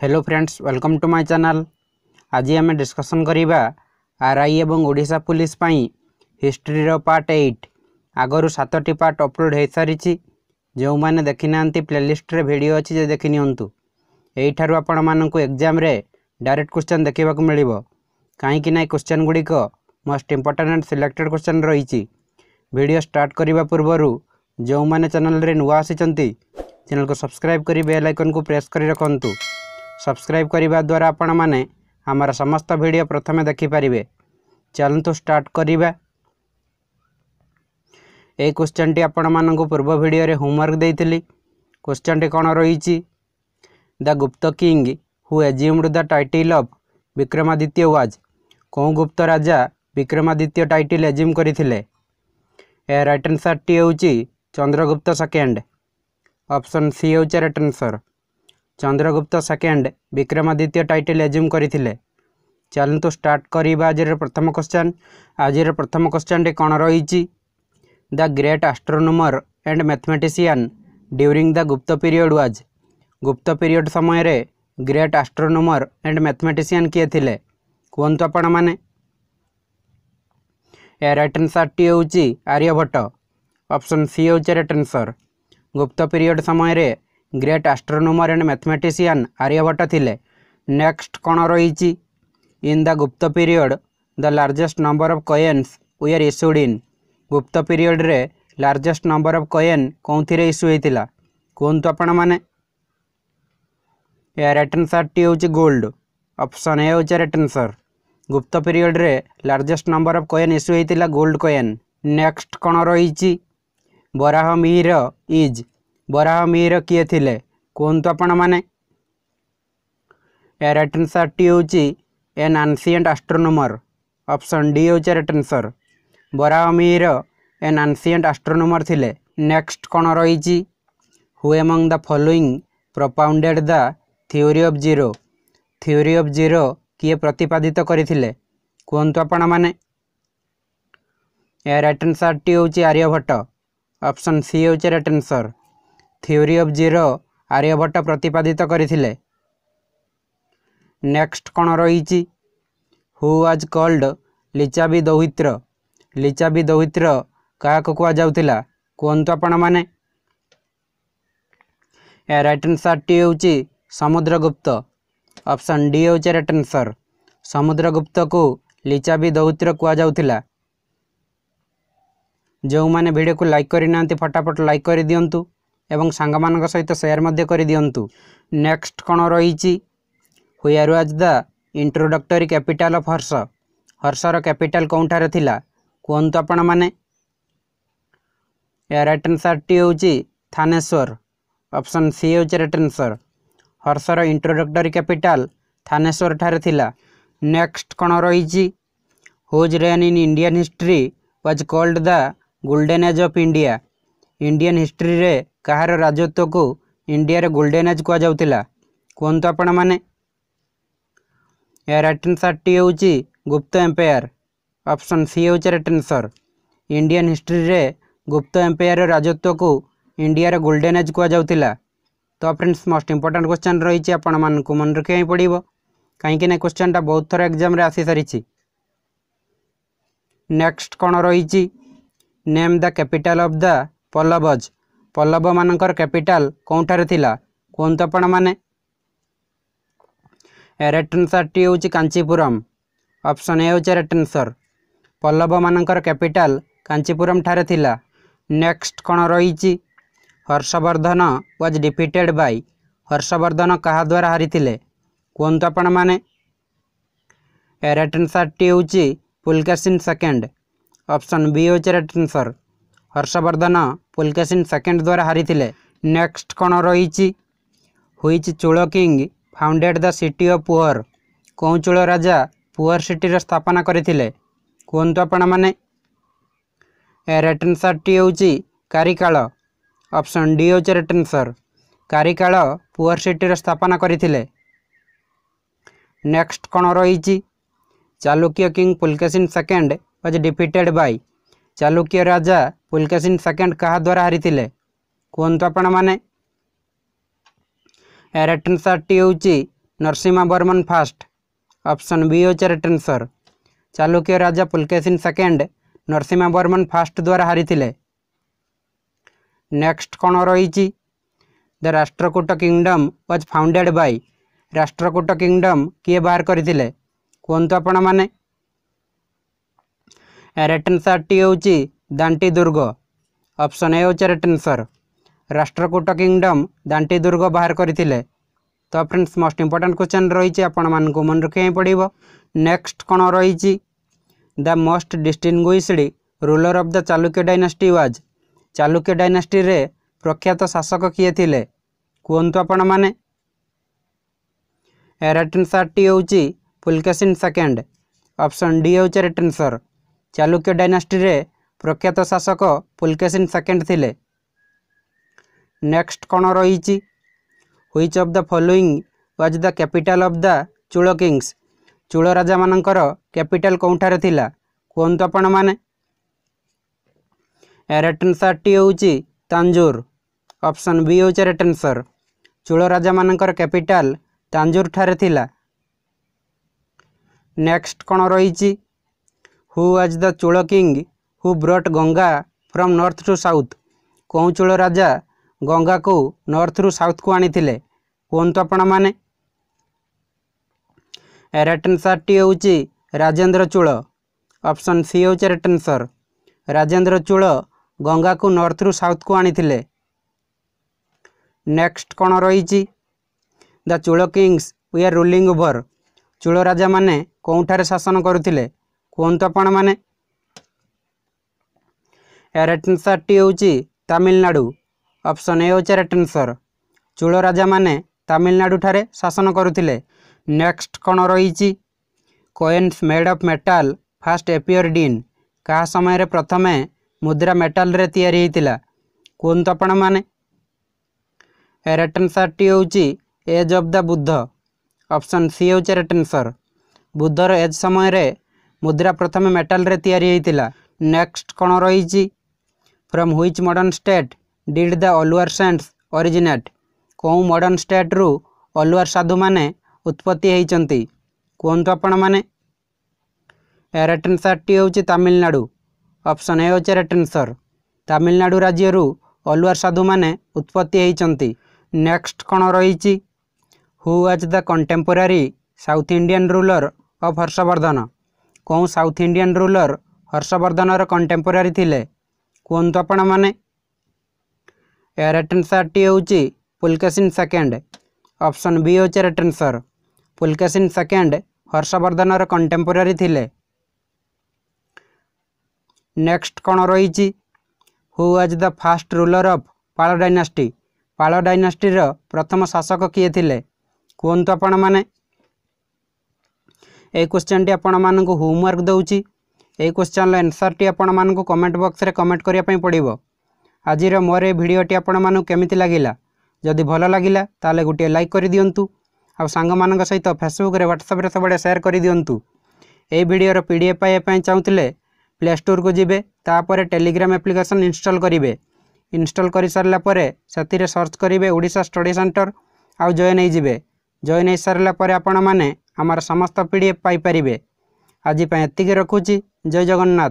Hello friends welcome to my channel आज आम discussion करवा आरआई एवं ओडा पुलिस हिस्ट्री हिस्ट्रीर पार्ट एट आगर सतट पार्ट अपलोड हो सारी जो मैंने देखी ना प्लेलीस्ट्रे भिड अच्छी देखी निंतु यही आपण मानक एक्जाम डायरेक्ट क्वेश्चन देखा मिल कहीं क्वेश्चन गुड़िक मोस्ट इंपोर्टाट सिलेक्टेड क्वेश्चन रही भिड स्टार्ट करने पूर्व जो मैंने चैनल नुआ आसी चैनल को सब्सक्राइब कर बेल आइकन को प्रेस कर रखु ସବସ୍କ୍ରାଇବ୍ କରିବା ଦ୍ୱାରା ଆପଣମାନେ ଆମର ସମସ୍ତ ଭିଡ଼ିଓ ପ୍ରଥମେ ଦେଖିପାରିବେ। ଚାଲନ୍ତୁ ଷ୍ଟାର୍ଟ କରିବା। ଏହି କ୍ୱେଶ୍ଚନ୍ଟି ଆପଣମାନଙ୍କୁ ପୂର୍ବ ଭିଡ଼ିଓରେ ହୋମୱାର୍କ ଦେଇଥିଲି। କ୍ୱେଶ୍ଚନ୍ଟି କ'ଣ ରହିଛି? The Gupta king who assumed the title of Vikramaditya was କେଉଁ ଗୁପ୍ତ ରାଜା ବିକ୍ରମାଦିତ୍ୟ ଟାଇଟିଲ୍ ଏଜିମ୍ କରିଥିଲେ? ଏହା ରାଇଟ୍ ଆନ୍ସର୍ଟି ହେଉଛି ଚନ୍ଦ୍ରଗୁପ୍ତ ସେକେଣ୍ଡ ଅପସନ୍ ସି ହେଉଛି right answer Chandragupta second Vikramaditya title assume କରିଥିଲେ। ଚାଲନ୍ତୁ ଷ୍ଟାର୍ଟ କରିବା ଆଜିର ପ୍ରଥମ କ୍ୱେଶ୍ଚନ୍ ଆଜିର ପ୍ରଥମ କ୍ୱେଶ୍ଚନ୍ଟି କ'ଣ ରହିଛି? The great astronomer and mathematician during the Gupta period was Gupta period ସମୟରେ ଗ୍ରେଟ୍ ଆଷ୍ଟ୍ରୋନୋମର ଆଣ୍ଡ ମ୍ୟାଥମେଟିସିଆନ୍ କିଏ ଥିଲେ? କୁହନ୍ତୁ ଆପଣମାନେ। ଏ ରାଇଟ୍ ଆନ୍ସର୍ଟି ହେଉଛି ଆର୍ଯ୍ୟଭଟ୍ଟ ଅପସନ୍ ସି ହେଉଛି ରାଇଟ୍ ଆନ୍ସର୍ ଗୁପ୍ତ ପିରିୟଡ଼ ସମୟରେ great astronomer and mathematician Aryabhata ଥିଲେ। ନେକ୍ସଟ କ'ଣ ରହିଛି? In the Gupta period the largest number of coins were issued in Gupta ପିରିୟଡ଼ରେ largest number of coin କେଉଁଥିରେ ଇସ୍ୟୁ ହୋଇଥିଲା? କୁହନ୍ତୁ ଆପଣମାନେ। ଏ ରାଇଟ୍ ଆନ୍ସର୍ଟି ହେଉଛି ଗୋଲ୍ଡ ଅପସନ୍ ଏ ହେଉଛି right answer Gupta ପିରିୟଡ଼ରେ largest number of coin issue ହୋଇଥିଲା ଗୋଲ୍ଡ କଏନ୍ ନେକ୍ସଟ କ'ଣ ରହିଛି? ବରାହ ମିହିର ଇଜ୍ ବରାହ ମିହିର କିଏ ଥିଲେ? କୁହନ୍ତୁ ଆପଣମାନେ। ଏ ରାଇଟ୍ ଆନ୍ସର୍ଟି ହେଉଛି an ancient astronomer option D ହେଉଛି right answer Varaha Mihira an ancient astronomer ଥିଲେ। ନେକ୍ସଟ କ'ଣ ରହିଛି? Who among the following propounded the theory of zero theory of zero କିଏ ପ୍ରତିପାଦିତ କରିଥିଲେ? କୁହନ୍ତୁ ଆପଣମାନେ। ଏ ରାଇଟ୍ ଆନ୍ସର୍ଟି ହେଉଛି ଆର୍ଯ୍ୟଭଟ୍ଟ ଅପସନ୍ ସି ହେଉଛି right answer theory of zero Aryabhata ପ୍ରତିପାଦିତ କରିଥିଲେ। ନେକ୍ସଟ କ'ଣ ରହିଛି? ହୁ ୱାଜ୍ କଲ୍ଡ ଲିଚାବି ଦୌହିତ୍ର ଲିଚାବି ଦୌହିତ୍ର କାହାକୁ କୁହାଯାଉଥିଲା? କୁହନ୍ତୁ ଆପଣମାନେ। ରାଇଟ୍ ଆନ୍ସର୍ଟି ହେଉଛି ସମୁଦ୍ରଗୁପ୍ତ। ଅପସନ୍ ଡି ହେଉଛି ରାଇଟ୍ ଆନ୍ସର୍ ସମୁଦ୍ରଗୁପ୍ତକୁ ଲିଚାବି ଦୌହିତ୍ର କୁହାଯାଉଥିଲା। ଯେଉଁମାନେ ଭିଡ଼ିଓକୁ ଲାଇକ୍ କରିନାହାନ୍ତି ଫଟାଫଟ ଲାଇକ୍ କରିଦିଅନ୍ତୁ। ଏବଂ ସାଙ୍ଗମାନଙ୍କ ସହିତ ସେୟାର ମଧ୍ୟ କରିଦିଅନ୍ତୁ। ନେକ୍ସଟ କ'ଣ ରହିଛି? Where was the introductory capital of Harsha Harshal capital କେଉଁଠାରେ ଥିଲା? କୁହନ୍ତୁ ଆପଣମାନେ। ଏ ରାଇଟ୍ ଆନ୍ସର୍ଟି ହେଉଛି ଥାନେଶ୍ୱର ଅପସନ୍ ସି ହେଉଛି ରାଇଟ୍ ଆନ୍ସର୍ ହର୍ଷର ଇଣ୍ଟ୍ରୋଡକ୍ଟରୀ କ୍ୟାପିଟାଲ ଥାନେଶ୍ୱର ଠାରେ ଥିଲା। ନେକ୍ସଟ କ'ଣ ରହିଛି? Whose reign in Indian history was called the golden age of India Indian ହିଷ୍ଟ୍ରିରେ କାହାର ରାଜତ୍ୱକୁ ଇଣ୍ଡିଆର ଗୋଲ୍ଡେନ୍ ଏଜ୍ କୁହାଯାଉଥିଲା? କୁହନ୍ତୁ ଆପଣମାନେ। ଏ ରାଇଟ୍ ଆନ୍ସର୍ଟି ହେଉଛି ଗୁପ୍ତ ଏମ୍ପାୟାର। ଅପସନ୍ ସି ହେଉଛି ରାଇଟ୍ ଆନ୍ସର୍ ଇଣ୍ଡିଆନ୍ ହିଷ୍ଟ୍ରିରେ ଗୁପ୍ତ ଏମ୍ପାୟାର ରାଜତ୍ୱକୁ ଇଣ୍ଡିଆର ଗୋଲ୍ଡେନ୍ ଏଜ୍ କୁହାଯାଉଥିଲା। ତ ଫ୍ରେଣ୍ଡସ୍ ମୋଷ୍ଟ ଇମ୍ପୋର୍ଟାଣ୍ଟ କ୍ୱେଶ୍ଚନ୍ ରହିଛି ଆପଣମାନଙ୍କୁ। ମନେ ରଖିବା ପାଇଁ ପଡ଼ିବ? କାହିଁକି ନା କ୍ୱେଶ୍ଚନ୍ଟା ବହୁତ ଥର ଏକ୍ଜାମ୍ରେ ଆସିସାରିଛି। ନେକ୍ସଟ କ'ଣ ରହିଛି? Name the capital of the Pallavas ପଲ୍ଲବମାନଙ୍କର capital କେଉଁଠାରେ ଥିଲା? କୁହନ୍ତୁ ଆପଣମାନେ ଆନ୍ସର୍ଟି ହେଉଛି କାଞ୍ଚିପୁରମ୍। ଅପସନ୍ ଏ ହେଉଛି ରାଇଟ୍ ଆନ୍ସର୍ ପଲ୍ଲବମାନଙ୍କର କ୍ୟାପିଟାଲ କାଞ୍ଚିପୁରମ୍ ଠାରେ ଥିଲା। ନେକ୍ସଟ କ'ଣ ରହିଛି? Harshavardhana was defeated by Harshavardhana କାହା ଦ୍ୱାରା ହାରିଥିଲେ? କୁହନ୍ତୁ ଆପଣମାନେ ଆନ୍ସର୍ଟି ହେଉଛି ପୁଲକାସିନ୍ ସେକେଣ୍ଡ। ଅପସନ୍ ବି ହେଉଛି right answer Harshavardhana Pulakesin second ଦ୍ୱାରା ହାରିଥିଲେ। ନେକ୍ସଟ କ'ଣ ରହିଛି? Which Chola king founded the city of Puhar. କେଉଁ ଚୋଳ ରାଜା ପୁଅର ସିଟିର ସ୍ଥାପନା କରିଥିଲେ? କୁହନ୍ତୁ ଆପଣମାନେ। ଆନ୍ସର୍ଟି ହେଉଛି କାରିକାଳ। ଅପସନ୍ ଡି ହେଉଛି ରାଇଟ୍ ଆନ୍ସର୍ କାରିକାଳ ପୁଅର ସିଟିର ସ୍ଥାପନା କରିଥିଲେ। ନେକ୍ସଟ କ'ଣ ରହିଛି? Chalukya king Pulakesin second was defeated by Chalukya Raja Pulakesin second କାହା ଦ୍ୱାରା ହାରିଥିଲେ କୁହନ୍ତୁ ଆପଣମାନେ ରାଇଟ୍ ଆନ୍ସର୍ଟି ହେଉଛି Narasimha Varman first option B ହେଉଛି ରାଇଟ୍ ଆନ୍ସର୍ ଚାଲୁକ୍ୟ ରାଜା ପୁଲକେସିନ୍ ସେକେଣ୍ଡ ନରସିଂମା ବର୍ମନ ଫାଷ୍ଟ ଦ୍ୱାରା ହାରିଥିଲେ ନେକ୍ସଟ କ'ଣ ରହିଛି the Rashtrakuta kingdom was founded by Rashtrakuta kingdom କିଏ ବାହାର କରିଥିଲେ କୁହନ୍ତୁ ଆପଣମାନେ ରାଇଟ୍ ଆନ୍ସର୍ଟି ହେଉଛି ଦାଣ୍ଟି ଦୁର୍ଗ। ଅପସନ୍ ଏ ହେଉଛି right answer Rashtrakuta kingdom Dantidurga ବାହାର କରିଥିଲେ। ତ ଫ୍ରେଣ୍ଡସ୍ ମୋଷ୍ଟ ଇମ୍ପୋର୍ଟାଣ୍ଟ କ୍ୱେଶ୍ଚନ୍ ରହିଛି ଆପଣମାନଙ୍କୁ ମନେ ରଖିବାକୁ ପଡ଼ିବ। ନେକ୍ସଟ କ'ଣ ରହିଛି? The most distinguished ruler of the Chalukya dynasty was Chalukya ଡାଇନାଷ୍ଟିରେ ପ୍ରଖ୍ୟାତ ଶାସକ କିଏ ଥିଲେ? କୁହନ୍ତୁ ଆପଣମାନେ। ରାଇଟ୍ ଆନ୍ସର୍ଟି ହେଉଛି ପୁଲକେସିନ୍ ସେକେଣ୍ଡ ଅପସନ୍ ଡି ହେଉଛି ରାଇଟ୍ ଆନ୍ସର୍ ଚାଲୁକ୍ୟ ଡାଇନାଷ୍ଟିରେ ପ୍ରଖ୍ୟାତ ଶାସକ ପୁଲକେସିନ୍ ସେକେଣ୍ଡ ଥିଲେ। ନେକ୍ସଟ କ'ଣ ରହିଛି? Which of the following was the capital of the Chola kings. Chola ରାଜାମାନଙ୍କର capital କେଉଁଠାରେ ଥିଲା? କୁହନ୍ତୁ ଆପଣମାନେ। ରାଇଟ୍ ଆନ୍ସର୍ଟି ହେଉଛି ତାଞ୍ଜୁର। ଅପସନ୍ ବି ହେଉଛି ରାଇଟ୍ ଆନ୍ସର୍ ଚୂଳ ରାଜାମାନଙ୍କର କ୍ୟାପିଟାଲ ତାଞ୍ଜୁର ଠାରେ ଥିଲା। ନେକ୍ସଟ କ'ଣ ରହିଛି? Who was the Chola king who brought Ganga from north to south କେଉଁ ଚୂଳ ରାଜା ଗଙ୍ଗାକୁ ନର୍ଥରୁ ସାଉଥ୍କୁ ଆଣିଥିଲେ? କୁହନ୍ତୁ ଆପଣମାନେ। ରାଇଟ୍ ଆନ୍ସର୍ଟି ହେଉଛି ରାଜେନ୍ଦ୍ର ଚୂଳ। ଅପସନ୍ ସି ହେଉଛି ରାଇଟ୍ ଆନ୍ସର୍ ରାଜେନ୍ଦ୍ର ଚୂଳ ଗଙ୍ଗାକୁ ନର୍ଥରୁ ସାଉଥ୍କୁ ଆଣିଥିଲେ। ନେକ୍ସଟ କ'ଣ ରହିଛି? The Chola kings we are over ଓଭର ଚୂଳ ରାଜାମାନେ କେଉଁଠାରେ ଶାସନ କରୁଥିଲେ? କୁହନ୍ତୁ ଆପଣମାନେ। ରାଇଟ୍ ଆନ୍ସର୍ଟି ହେଉଛି ତାମିଲନାଡ଼ୁ। ଅପସନ୍ ଏ ହେଉଛି ରାଇଟ୍ ଆନ୍ସର୍ ଚୂଳ ରାଜାମାନେ ତାମିଲନାଡ଼ୁଠାରେ ଶାସନ କରୁଥିଲେ। ନେକ୍ସଟ କ'ଣ ରହିଛି? Coins made of metal first appeared in କାହା ସମୟରେ ପ୍ରଥମେ ମୁଦ୍ରା ମେଟାଲରେ ତିଆରି ହୋଇଥିଲା? କୁହନ୍ତୁ ଆପଣମାନେ। ରାଇଟ୍ ଆନ୍ସର୍ଟି ହେଉଛି age of the Buddha. Option C ହେଉଛି ରାଇଟ୍ ଆନ୍ସର୍ ବୁଦ୍ଧର ଏଜ୍ ସମୟରେ ମୁଦ୍ରା ପ୍ରଥମେ ମେଟାଲରେ ତିଆରି ହୋଇଥିଲା। ନେକ୍ସଟ କ'ଣ ରହିଛି? From which modern state did the Alvar saints originate. କେଉଁ ମଡ଼ର୍ଣ୍ଣ ଷ୍ଟେଟ୍ରୁ ଅଲୁଆର ସାଧୁମାନେ ଉତ୍ପତ୍ତି ହୋଇଛନ୍ତି? କୁହନ୍ତୁ ଆପଣମାନେ। ରାଇଟ୍ ଆନ୍ସର୍ଟି ହେଉଛି ତାମିଲନାଡ଼ୁ। ଅପସନ୍ ଏ ହେଉଛି ରାଇଟ୍ ଆନ୍ସର୍ ତାମିଲନାଡ଼ୁ ରାଜ୍ୟରୁ ଅଲୁଆର ସାଧୁମାନେ ଉତ୍ପତ୍ତି ହୋଇଛନ୍ତି। ନେକ୍ସଟ କ'ଣ ରହିଛି? Who was the contemporary South Indian ruler of Harshavardhana. କେଉଁ ସାଉଥ୍ ଇଣ୍ଡିଆନ୍ ରୁଲର ହର୍ଷବର୍ଦ୍ଧନର କଣ୍ଟେମ୍ପୋରାରୀ ଥିଲେ? କୁହନ୍ତୁ ଆପଣମାନେ। ରାଇଟ୍ ଆନ୍ସର୍ଟି ହେଉଛି ପୁଲକେସିନ୍ ସେକେଣ୍ଡ ଅପସନ୍ ବି ହେଉଛି ରାଇଟ୍ ଆନ୍ସର୍ ପୁଲକେସିନ୍ ସେକେଣ୍ଡ ହର୍ଷବର୍ଦ୍ଧନର କଣ୍ଟେମ୍ପୋରାରୀ ଥିଲେ। ନେକ୍ସଟ କ'ଣ ରହିଛି? Who was the first ruler of Pala dynasty Pala ଡାଇନାଷ୍ଟିର ପ୍ରଥମ ଶାସକ କିଏ ଥିଲେ? କୁହନ୍ତୁ ଆପଣମାନେ। এই କ୍ୱେଶ୍ଚନ୍ଟି ଆପଣମାନଙ୍କୁ ହୋମୱାର୍କ ଦେଉଛି এই କ୍ୱେଶ୍ଚନ୍ର ଆନ୍ସର୍ଟି ଆପଣମାନଙ୍କୁ କମେଣ୍ଟ ବକ୍ସରେ କମେଣ୍ଟ କରିବା ପାଇଁ ପଡ଼ିବ ଆଜିର ମୋର ଏ ଭିଡ଼ିଓଟି ଆପଣମାନଙ୍କୁ କେମିତି ଲାଗିଲା ଯଦି ଭଲ ଲାଗିଲା ତାହେଲେ ଗୋଟିଏ ଲାଇକ୍ କରିଦିଅନ୍ତୁ ଆଉ ସାଙ୍ଗମାନଙ୍କ ସହିତ ଫେସବୁକ୍ରେ ହ୍ୱାଟ୍ସଆପ୍ରେ ସବୁଆଡ଼େ ସେୟାର କରିଦିଅନ୍ତୁ এই ଭିଡ଼ିଓର ପି ଡି ଏଫ୍ ପାଇବା ପାଇଁ ଚାହୁଁଥିଲେ ପ୍ଲେ ଷ୍ଟୋରକୁ ଯିବେ ତାପରେ ଟେଲିଗ୍ରାମ ଆପ୍ଲିକେସନ୍ ଇନଷ୍ଟଲ୍ କରିବେ ଇନଷ୍ଟଲ୍ କରିସାରିଲା ପରେ ସେଥିରେ ସର୍ଚ୍ଚ କରିବେ ଓଡ଼ିଶା ଷ୍ଟଡ଼ି ସେଣ୍ଟର ଆଉ ଜଏନ୍ ହେଇଯିବେ ଜଏନ୍ ହେଇସାରିଲା ପରେ ଆପଣମାନେ ଆମର ସମସ୍ତ ପି ଡି ଏଫ୍ ପାଇପାରିବେ ଆଜି ପାଇଁ ଏତିକି ରଖୁଛି। ଜୟ ଜଗନ୍ନାଥ।